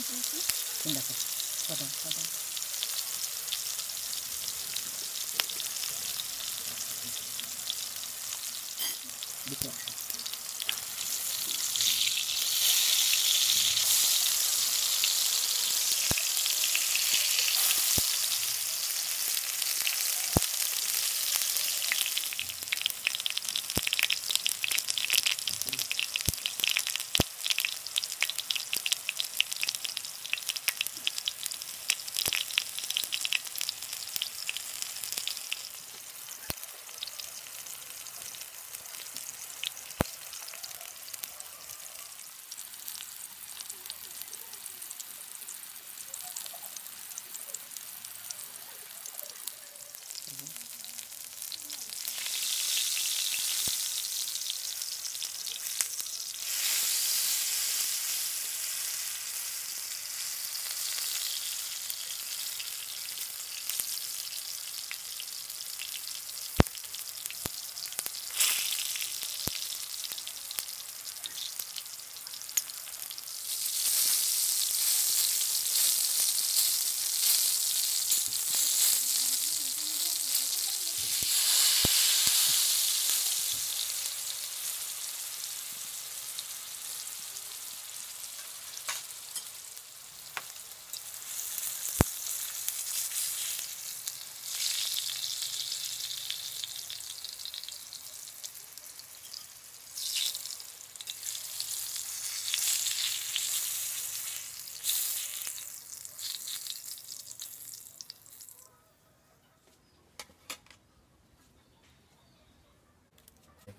Pindah tuh. Kodong, kodong. Gitu.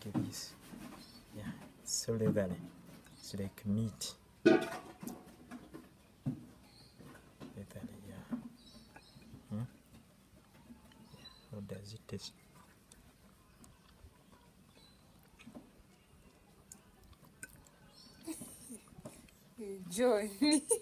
Careful. like this. Yeah, it's so leathery. It's like meat. Leathery, yeah. Hmm? How does it taste? Joy.